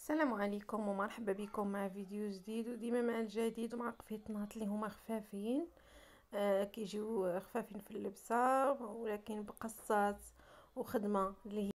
السلام عليكم ومرحبا بكم مع فيديو جديد وديما مع الجديد ومع قفيطنات اللي هما خفافين. آه كيجيو خفافين في اللبسة ولكن بقصات وخدمة اللي